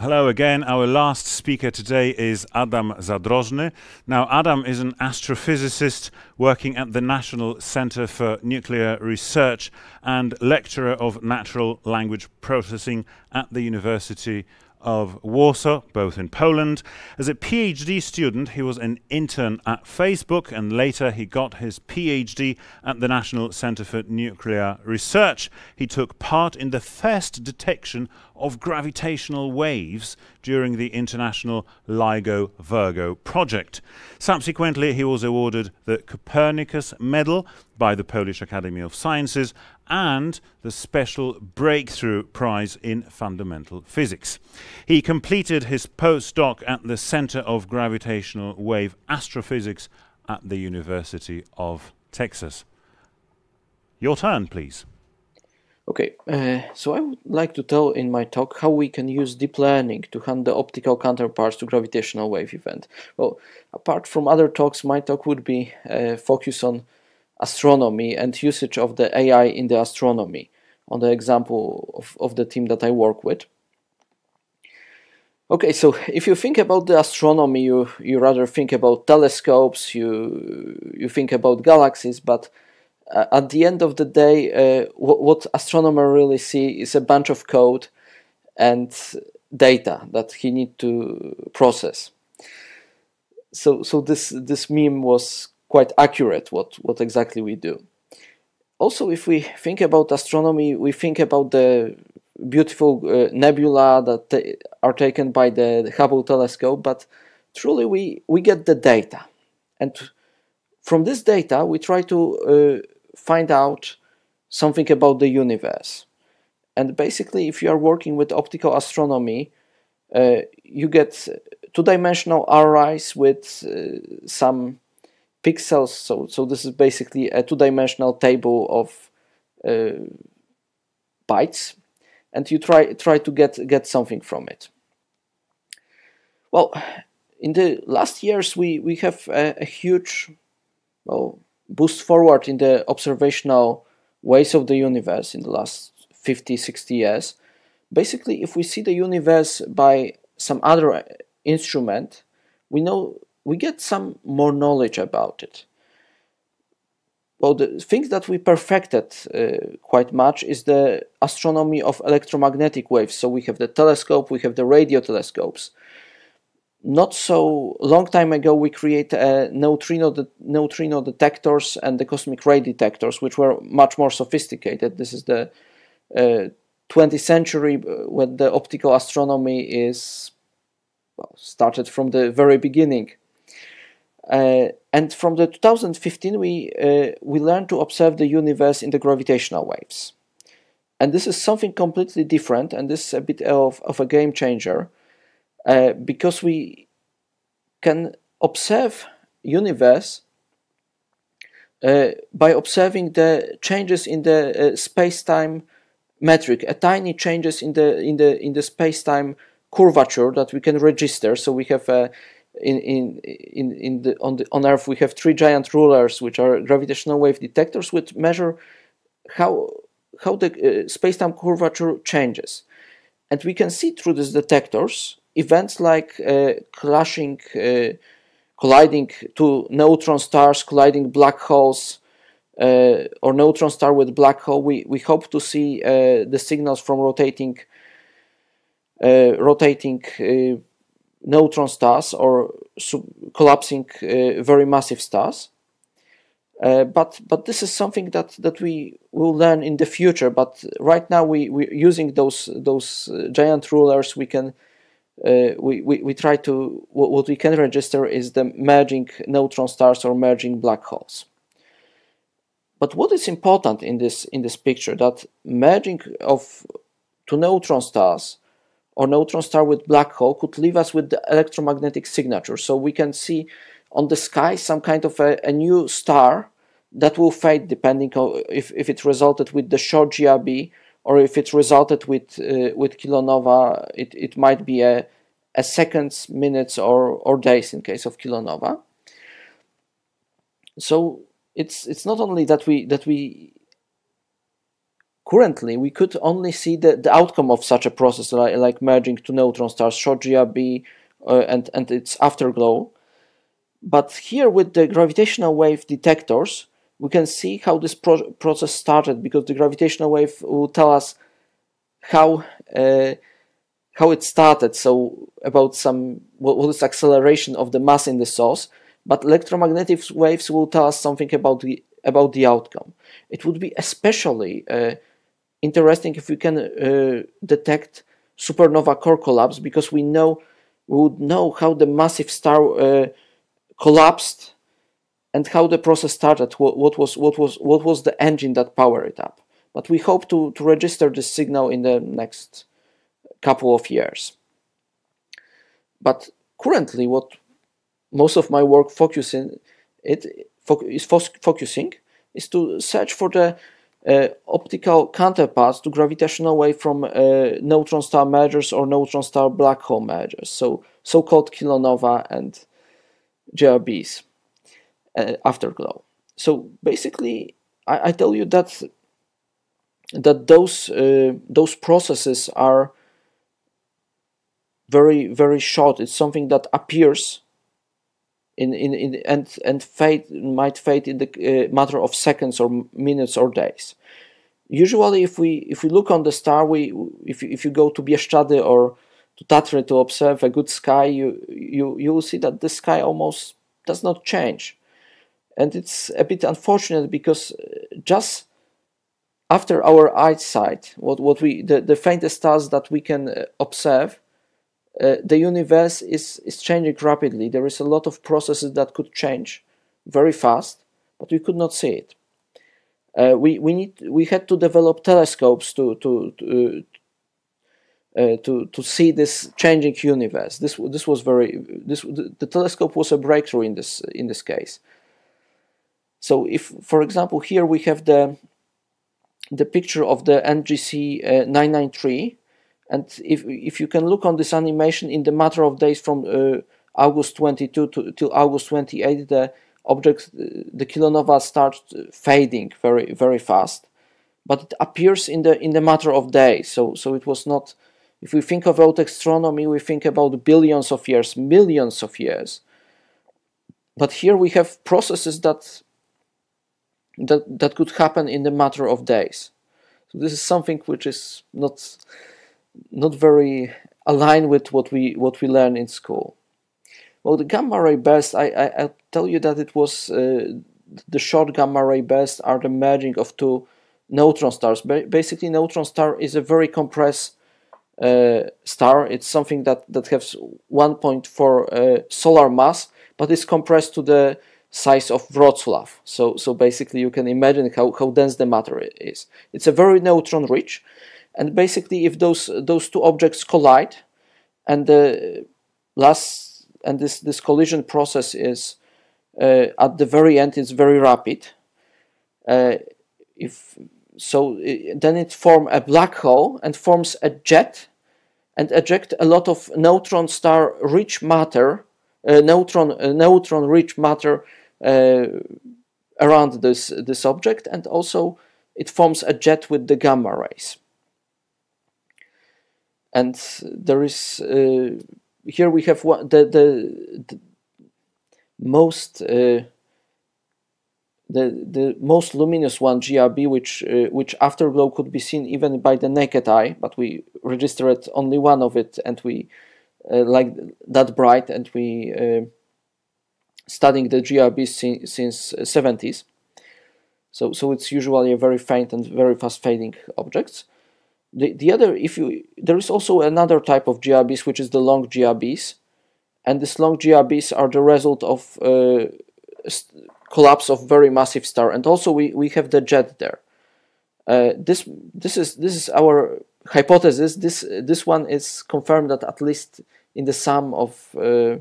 Hello again. Our last speaker today is Adam Zadrożny. Now, Adam is an astrophysicist working at the National Center for Nuclear Research and lecturer of natural language processing at the University of Warsaw, both in Poland. As a PhD student, he was an intern at Facebook and later he got his PhD at the National Center for Nuclear Research. He took part in the first detection of gravitational waves during the international LIGO Virgo project. Subsequently, he was awarded the Copernicus Medal by the Polish Academy of Sciences and the Special Breakthrough Prize in Fundamental Physics. He completed his postdoc at the Center of Gravitational Wave Astrophysics at the University of Texas. Your turn, please. Okay, uh, so I would like to tell in my talk how we can use deep learning to hunt the optical counterparts to gravitational wave event. Well, apart from other talks, my talk would be uh, focused on astronomy and usage of the AI in the astronomy on the example of, of the team that I work with. Okay, so if you think about the astronomy, you, you rather think about telescopes, you, you think about galaxies, but uh, at the end of the day, uh, what, astronomer really see is a bunch of code and data that he need to process. So, so this this meme was quite accurate. What what exactly we do. Also, if we think about astronomy, we think about the beautiful uh, nebula that are taken by the, Hubble telescope, but truly we we get the data, and from this data we try to uh, find out something about the universe. And basically, if you are working with optical astronomy, uh, you get two-dimensional arrays with uh, some pixels. So, so this is basically a two-dimensional table of uh, bytes, and you try try to get get something from it. Well, in the last years, we we have a, a huge, well, boost forward in the observational ways of the universe in the last 50, 60 years. Basically, if we see the universe by some other instrument, we know we get some more knowledge about it. Well, the things that we perfected uh, quite much is the astronomy of electromagnetic waves. So we have the telescope, we have the radio telescopes not so long time ago we created uh, neutrino, de neutrino detectors and the cosmic ray detectors which were much more sophisticated this is the uh, 20th century uh, when the optical astronomy is well, started from the very beginning and from the 2015 we uh, we learned to observe the universe in the gravitational waves and this is something completely different and this is a bit of, of a game changer uh, because we can observe universe uh, by observing the changes in the uh, space-time metric, a tiny changes in the in the in the space-time curvature that we can register. So we have uh, in in in in the on the on Earth we have three giant rulers which are gravitational wave detectors which measure how how the uh, space-time curvature changes, and we can see through these detectors events like uh, clashing, uh, colliding two neutron stars, colliding black holes, uh, or neutron star with black hole, we, we hope to see the signals from rotating rotating neutron stars or collapsing uh, very massive stars. Uh, but but this is something that that we will learn in the future. But right now we we using those those uh, giant rulers we can uh, we, we, we try to, what, what we can register is the merging neutron stars or merging black holes. But what is important in this, in this picture, that merging of two neutron stars or neutron star with black hole could leave us with the electromagnetic signature. So we can see on the sky some kind of a, a new star that will fade depending on if, if it resulted with the short GRB or if it resulted with uh, with kilonova, it, it might be a, a seconds, minutes, or, or days in case of kilonova. So it's it's not only that we that we currently we could only see the, the outcome of such a process, like, like merging two neutron stars, short GRB, uh, and, and its afterglow. But here with the gravitational wave detectors, we can see how this pro process started because the gravitational wave will tell us how uh, how it started. So about some what, what is acceleration of the mass in the source, but electromagnetic waves will tell us something about the about the outcome. It would be especially uh, interesting if we can uh, detect supernova core collapse because we know we would know how the massive star uh, collapsed and how the process started, what, what, was, what, was, what was the engine that powered it up. But we hope to, to register this signal in the next couple of years. But currently, what most of my work focusing it is focusing is to search for the optical counterparts to gravitational wave from neutron star mergers or neutron star black hole mergers, so so-called kilonova and GRBs afterglow. So basically, I, I, tell you that that those those processes are very very short. It's something that appears in in, in and and fade might fade in the uh, matter of seconds or minutes or days. Usually, if we if we look on the star, we if if you go to Bieszczady or to Tatry to observe a good sky, you you you will see that the sky almost does not change, and it's a bit unfortunate because uh, just after our eyesight, what what we the, the faintest stars that we can uh, observe uh, the universe is, is changing rapidly. There is a lot of processes that could change very fast, but we could not see it. Uh, we we need we had to develop telescopes to to to, uh, to to see this changing universe. This this was very this the, the, telescope was a breakthrough in this in this case. So if for example here we have the the picture of the NGC uh, 993 and if, if you can look on this animation in the matter of days from uh, August 22 to till August 28, the object, the kilonova starts fading very very fast, but it appears in the in the matter of days. So so it was not. If we think about astronomy, we think about billions of years, millions of years. But here we have processes that that that could happen in the matter of days. So this is something which is not not very aligned with what we what we learn in school. Well, the gamma ray burst, I, I tell you that it was uh, the short gamma ray bursts are the merging of two neutron stars. Ba basically, neutron star is a very compressed uh, star. It's something that that has 1.4 uh, solar mass, but it's compressed to the size of Wrocław. So so basically, you can imagine how how dense the matter is. It's a very neutron rich and basically if those those two objects collide and the last and this this collision process is uh, at the very end it's very rapid. Uh, if so then it forms a black hole and forms a jet and eject a lot of neutron star rich matter uh, neutron uh, neutron rich matter uh, around this this object. And also it forms a jet with the gamma rays and there is uh, here we have one, the, the, the most uh, the the most luminous one GRB which uh, which afterglow could be seen even by the naked eye but we registered only one of it and we uh, like that bright and we uh, studying the GRB si since 70s so so it's usually a very faint and very fast fading objects the, the other, if you, there is also another type of GRBs, which is the long GRBs. And these long GRBs are the result of uh, collapse of very massive star. And also we, we have the jet there. Uh, this, this, is, this is our hypothesis. This, this one is confirmed that at least in the sum of uh,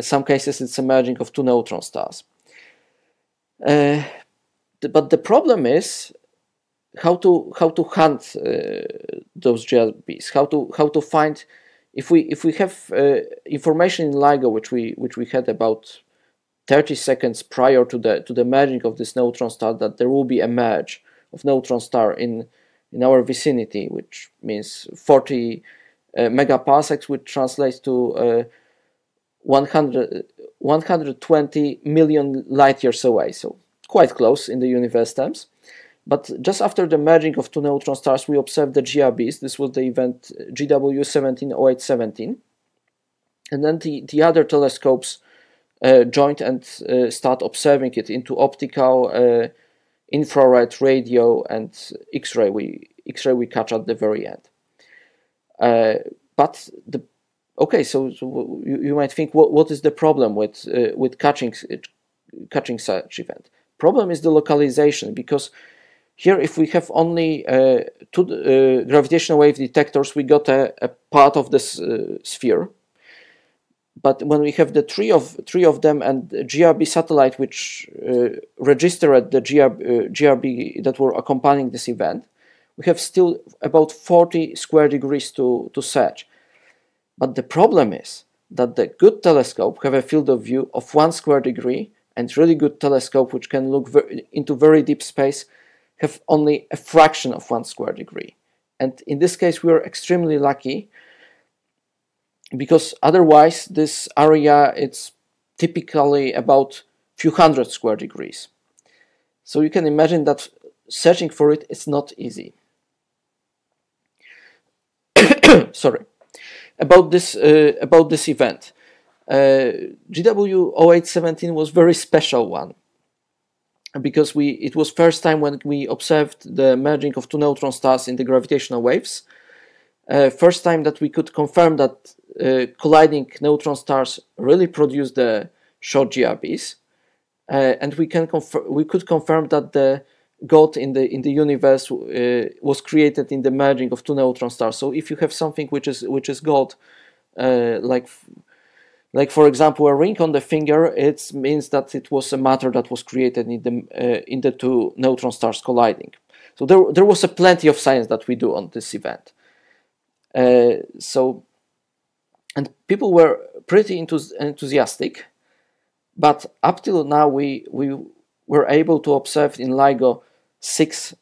some cases it's a merging of two neutron stars. Uh, but the problem is how to how to hunt uh, those GRBs, how to how to find if we if we have uh, information in LIGO which we which we had about 30 seconds prior to the to the merging of this neutron star that there will be a merge of neutron star in in our vicinity, which means 40 uh, megaparsecs, which translates to uh, 100, 120 million light years away, so quite close in the universe terms. But just after the merging of two neutron stars, we observed the GRBs. This was the event GW 170817. And then the, the other telescopes uh, joined and uh, start observing it into optical, uh, infrared, radio, and X-ray. We X-ray we catch at the very end. Uh, but the okay, so, so you, you, might think, what, what is the problem with uh, with catching catching such event? Problem is the localization because here, if we have only uh, two uh, gravitational wave detectors, we got a, a part of this uh, sphere. But when we have the three of three of them and the GRB satellite, which uh, registered the GRB, GRB that were accompanying this event, we have still about 40 square degrees to, to search. But the problem is that the good telescope have a field of view of one square degree and really good telescope which can look into very deep space have only a fraction of one square degree. And in this case, we are extremely lucky because otherwise this area it's typically about few hundred square degrees. So you can imagine that searching for it is not easy. Sorry. About this uh, about this event. Uh, GW 0817 was very special one because we it was first time when we observed the merging of two neutron stars in the gravitational waves. Uh, first time that we could confirm that uh, colliding neutron stars really produce the short GRBs, uh, and we can we could confirm that the God in the in the universe uh, was created in the merging of two neutron stars. So if you have something which is which is God, uh, like like for example a ring on the finger it means that it was a matter that was created in the uh, in the two neutron stars colliding. So there, there was a plenty of science that we do on this event. Uh, so and people were pretty enthusiastic but up till now we we were able to observe in LIGO six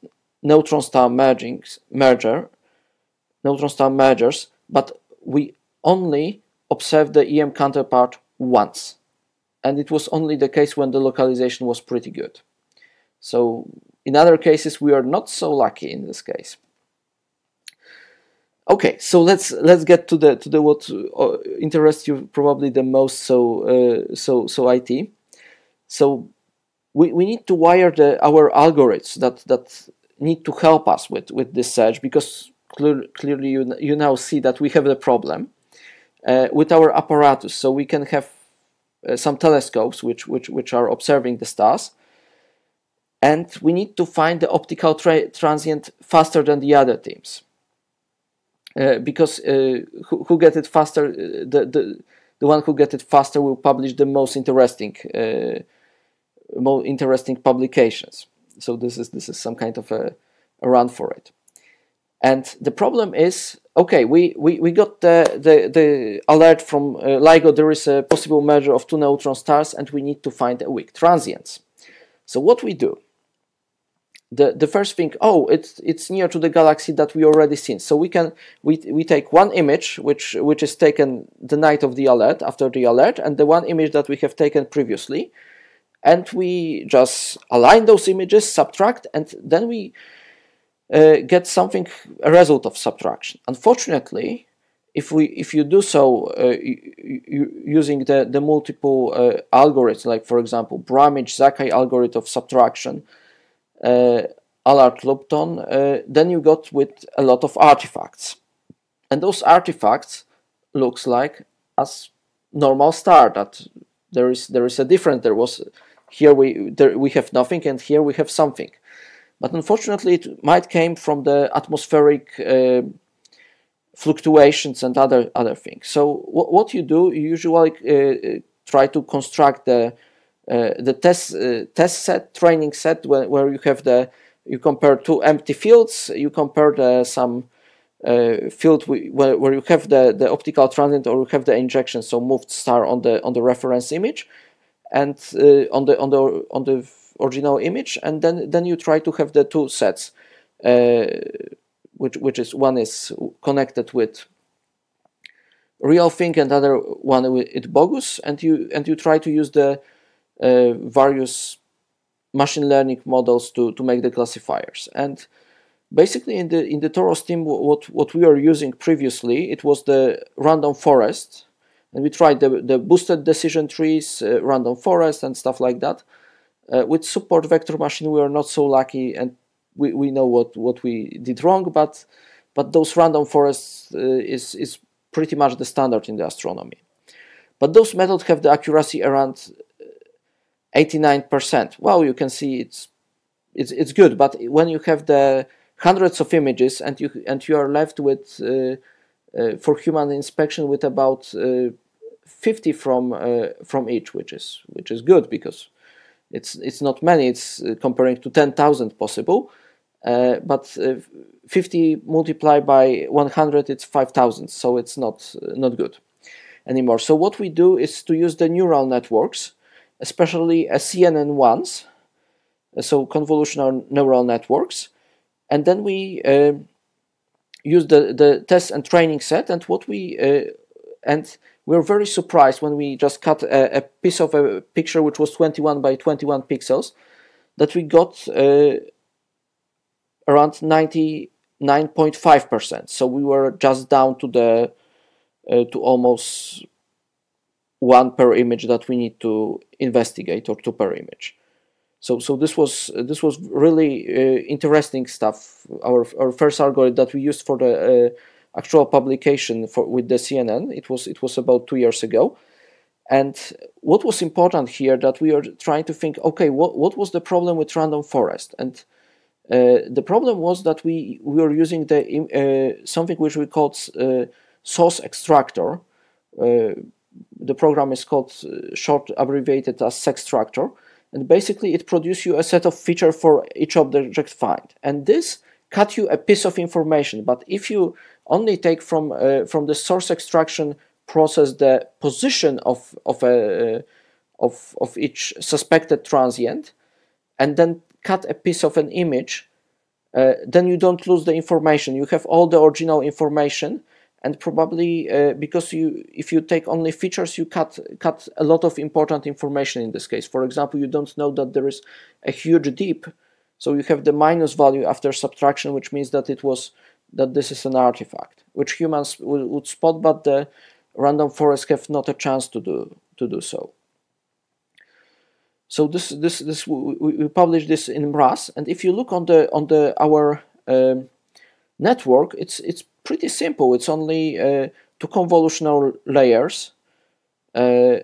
neutron star mergings merger neutron star mergers but we only observed the EM counterpart once. And it was only the case when the localization was pretty good. So in other cases, we are not so lucky in this case. Okay, so let's let's get to the to the what uh, interests you probably the most. So uh, so so IT. So we, we need to wire the our algorithms that that need to help us with with this search because clear, clearly you you now see that we have the problem uh, with our apparatus. So we can have uh, some telescopes which, which, which are observing the stars. And we need to find the optical tra transient faster than the other teams. Uh, because uh, who, who get it faster, uh, the, the, the one who get it faster will publish the most interesting, uh, more interesting publications. So this is this is some kind of a, a run for it. And the problem is okay, we, we, we got the, the, the alert from uh, LIGO, there is a possible merger of two neutron stars and we need to find a weak transients. So what we do? The, the first thing, oh, it's, it's near to the galaxy that we already seen. So we can, we, we take one image, which, which is taken the night of the alert, after the alert, and the one image that we have taken previously, and we just align those images, subtract, and then we uh, get something a result of subtraction. Unfortunately, if we if you do so uh, using the the multiple uh, algorithms, like for example Bramich-Zakai algorithm of subtraction, uh, Alard-Lupton, uh, then you got with a lot of artifacts, and those artifacts looks like as normal star that there is there is a difference. There was here we there we have nothing, and here we have something. But unfortunately, it might came from the atmospheric uh, fluctuations and other other things. So what you do, you usually uh, try to construct the uh, the test uh, test set training set where, where you have the you compare two empty fields, you compare the, some uh, field where, where you have the, the optical transient or you have the injection, so moved star on the on the reference image, and uh, on the on the on the original image, and then then you try to have the two sets, uh, which which is one is connected with real thing and other one with bogus, and you and you try to use the uh, various machine learning models to to make the classifiers. And basically in the in the TOROS team what what we were using previously it was the random forest. And we tried the, the boosted decision trees uh, random forest and stuff like that uh, with support vector machine we are not so lucky and we, we know what what we did wrong but but those random forests uh, is is pretty much the standard in the astronomy. But those methods have the accuracy around 89% uh, well you can see it's it's it's good but when you have the hundreds of images and you and you are left with uh, uh, for human inspection with about uh, 50 from from each which is which is good because it's it's not many it's uh, comparing to 10,000 possible uh, but uh, 50 multiplied by 100 it's 5000 so it's not not good anymore. So what we do is to use the neural networks especially CNN ones so convolutional neural networks and then we uh, use the the test and training set and what we uh, and we were very surprised when we just cut a, a, piece of a picture which was 21 by 21 pixels that we got uh, around 99.5% so we were just down to the uh, to almost one per image that we need to investigate or two per image so, so this was this was really uh, interesting stuff. Our our first algorithm that we used for the uh, actual publication for with the CNN. It was it was about two years ago. And what was important here that we are trying to think, okay, what, what was the problem with random forest? And uh, the problem was that we, we were using the uh, something which we called uh, source extractor. Uh, the program is called short abbreviated as SExtractor and basically it produces you a set of feature for each object find and this cut you a piece of information but if you only take from uh, from the source extraction process the position of of a uh, of of each suspected transient and then cut a piece of an image uh, then you don't lose the information. You have all the original information and probably uh, because you if you take only features you cut cut a lot of important information in this case. For example you don't know that there is a huge dip so you have the minus value after subtraction which means that it was that this is an artifact which humans would, spot but the random forest have not a chance to do to do so so this this this we, published this in MNRAS and if you look on the on the our um, network it's it's pretty simple. It's only uh, two convolutional layers, uh,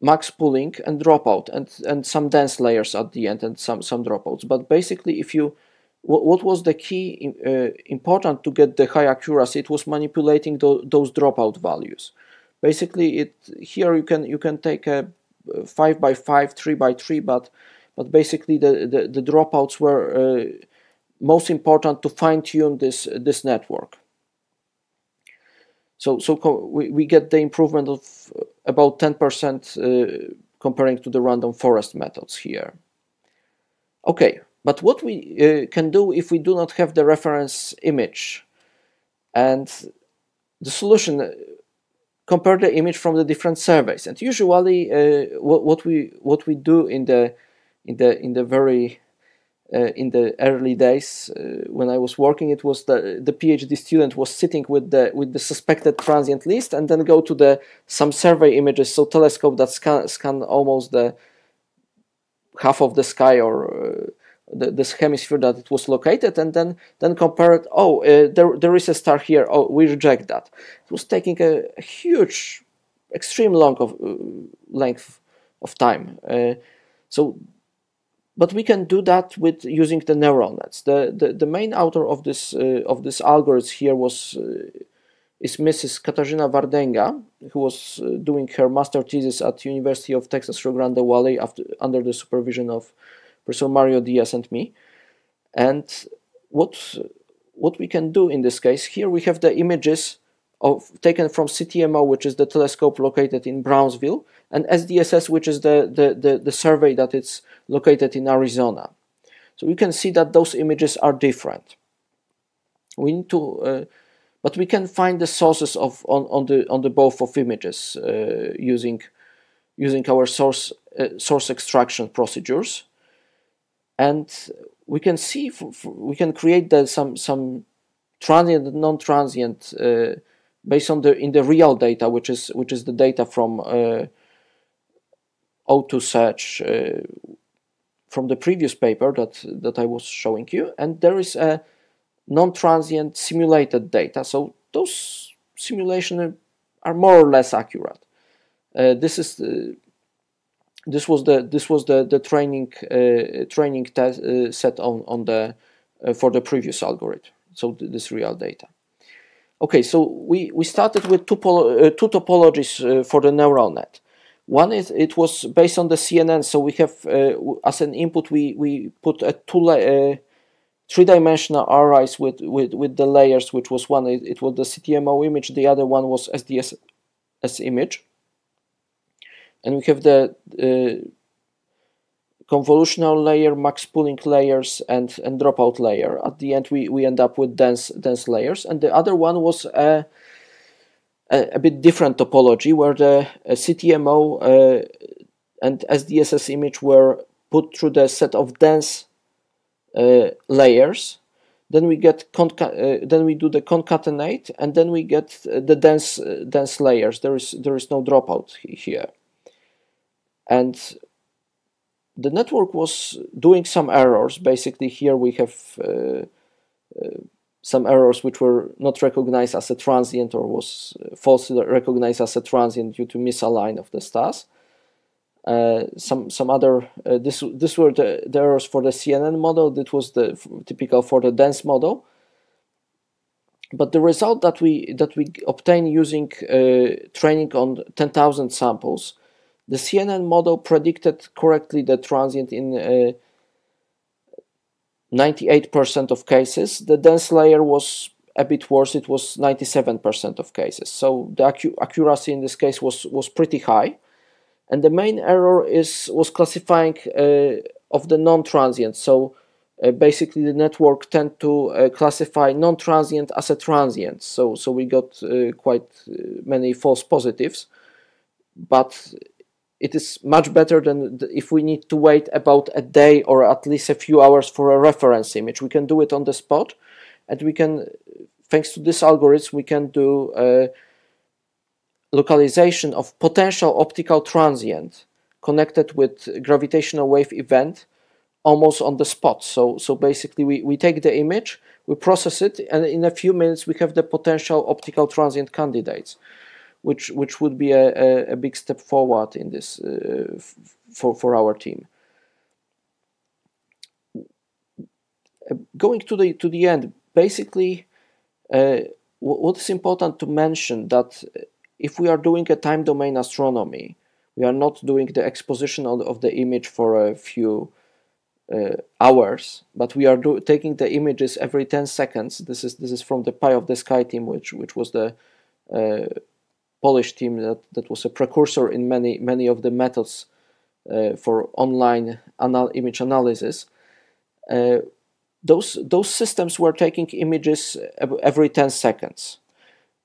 max pooling and dropout, and and some dense layers at the end, and some some dropouts. But basically, if you what, what was the key uh, important to get the high accuracy? It was manipulating the, those dropout values. Basically, it here you can you can take a five by five, three by three, but but basically the the, the dropouts were uh, most important to fine tune this this network. So, so we, we get the improvement of about 10% uh, comparing to the random forest methods here. Okay, but what we uh, can do if we do not have the reference image and the solution uh, compare the image from the different surveys. And usually uh, what, what we what we do in the in the in the very uh, in the early days uh, when I was working, it was the the PhD student was sitting with the with the suspected transient list and then go to the some survey images, so telescope that scan scan almost the half of the sky or the, this hemisphere that it was located, and then then compare it. Oh, uh, there there is a star here. Oh, we reject that. It was taking a, a huge, extreme long of uh, length of time. Uh, so but we can do that with using the neural nets. The, the, the main author of this, uh, of this algorithm here was, uh, is Mrs. Katarzyna Wardenga, who was uh, doing her master thesis at University of Texas Rio Grande Valley after, under the supervision of Professor Mario Diaz and me. And what, what we can do in this case, here we have the images of taken from CTMO, which is the telescope located in Brownsville, and SDSS, which is the, the, the, the survey that it's located in Arizona. So you can see that those images are different. We need to, uh, but we can find the sources of on, on the on the both of images uh, using using our source uh, source extraction procedures, and we can see we can create the, some some transient and non-transient uh, based on the in the real data, which is which is the data from uh, O2 search uh, from the previous paper that that I was showing you, and there is a non-transient simulated data. So those simulations are more or less accurate. Uh, this is the, this was the this was the the training uh, training test uh, set on on the uh, for the previous algorithm. So this real data. Okay, so we, we started with two, two topologies for the neural net. One is it was based on the CNN, so we have uh, as an input we we put a two uh, three-dimensional arrays with, with with the layers, which was one it, it was the CTMO image, the other one was SDSS image, and we have the uh, convolutional layer, max pooling layers, and, and dropout layer. At the end, we, we end up with dense, dense layers. And the other one was a, a, a bit different topology where the CTMO uh, and SDSS image were put through the set of dense uh, layers. Then we get uh, then we do the concatenate, and then we get the dense uh, dense layers. There is there is no dropout here, and the network was doing some errors. Basically, here we have uh, uh, some errors which were not recognized as a transient or was falsely recognized as a transient due to misalign of the stars. Uh, some some other uh, this this were the, the, errors for the CNN model. That was the typical for the dense model. But the result that we that we obtain using uh, training on 10,000 samples the CNN model predicted correctly the transient in 98% uh, of cases. The dense layer was a bit worse, it was 97% of cases. So the accuracy in this case was, was pretty high. And the main error is was classifying uh, of the non-transient. So uh, basically the network tend to uh, classify non-transient as a transient. So, so we got uh, quite uh, many false positives. But it is much better than if we need to wait about a day or at least a few hours for a reference image. We can do it on the spot and we can, thanks to this algorithm, we can do a localization of potential optical transient connected with gravitational wave event almost on the spot. So, so basically we, we take the image, we process it, and in a few minutes we have the potential optical transient candidates which which would be a, a, a big step forward in this uh, for for our team. Going to the to the end, basically, uh, what is important to mention that if we are doing a time domain astronomy, we are not doing the exposition of, of the image for a few uh, hours, but we are do, taking the images every 10 seconds. This is this is from the Pi of the Sky team, which which was the uh, Polish team that, that was a precursor in many many of the methods uh, for online anal image analysis. Uh, those those systems were taking images every 10 seconds,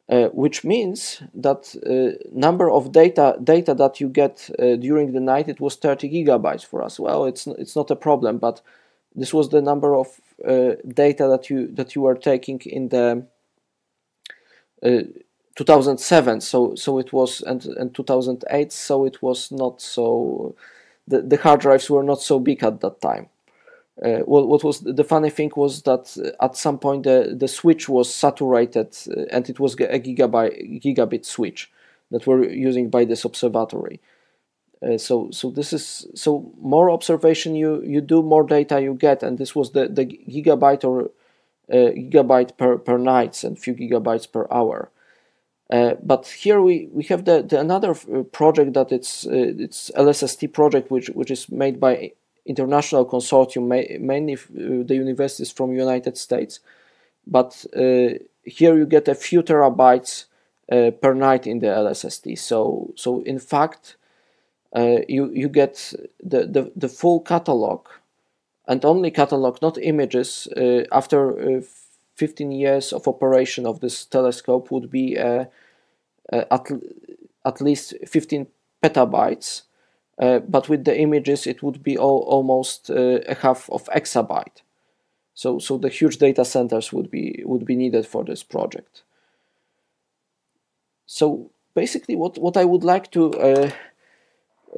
uh, which means that uh, number of data data that you get uh, during the night it was 30 gigabytes for us. Well, it's it's not a problem, but this was the number of uh, data that you that you were taking in the 2007 so so it was and, and 2008 so it was not so the, the hard drives were not so big at that time. Uh, what, what was the funny thing was that at some point the, the switch was saturated uh, and it was a gigabyte gigabit switch that we're using by this observatory. Uh, so so this is so more observation you you do more data you get and this was the the gigabyte or uh, gigabyte per per nights and few gigabytes per hour uh, but here we, we have the, the another uh, project that it's uh, it's LSST project which which is made by international consortium mainly uh, the universities from United States but uh, here you get a few terabytes per night in the LSST. So so in fact, you you get the, the the full catalog and only catalog, not images, after 15 years of operation of this telescope would be uh, at, at least 15 petabytes. but with the images, it would be all, almost a half of exabyte. So, so the huge data centers would be would be needed for this project. So basically, what what I would like to uh,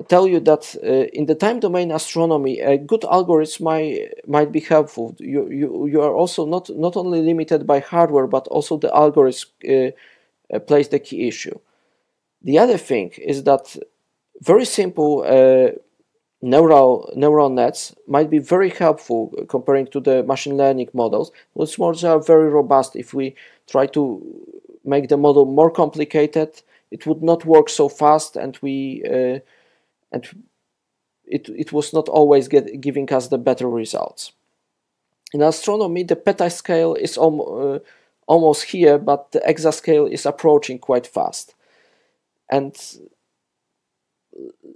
tell you that uh, in the time domain astronomy, a good algorithm might, might be helpful. You, you, you are also not, not only limited by hardware, but also the algorithm uh, uh, plays the key issue. The other thing is that very simple neural neural nets might be very helpful comparing to the machine learning models, which models are very robust. If we try to make the model more complicated, it would not work so fast, and we uh, and it, it was not always get, giving us the better results. In astronomy, the petascale is uh, almost here, but the exascale is approaching quite fast. And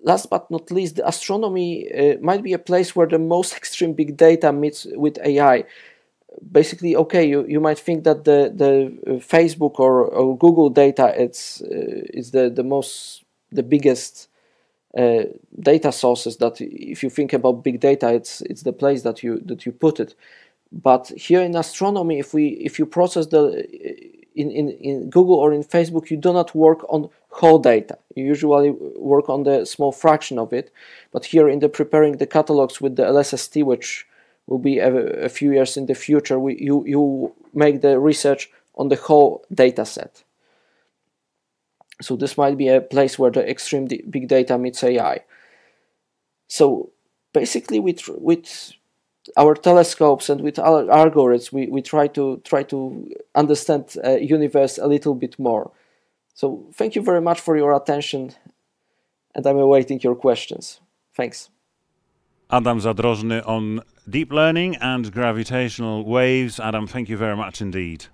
last but not least, the astronomy uh, might be a place where the most extreme big data meets with AI. Basically, okay, you, you might think that the, the uh, Facebook or, or Google data it's, uh, is the, the most the biggest uh, data sources that if you think about big data it's it's the place that you that you put it. But here in astronomy if we if you process the in, in, in Google or in Facebook you do not work on whole data. You usually work on the small fraction of it. But here in the preparing the catalogs with the LSST which will be a, a few years in the future we, you you make the research on the whole data set so this might be a place where the extreme big data meets AI. So basically, with with our telescopes and with our algorithms, we, we try to try to understand uh, universe a little bit more. So thank you very much for your attention, and I'm awaiting your questions. Thanks. Adam Zadrożny on deep learning and gravitational waves. Adam, thank you very much indeed.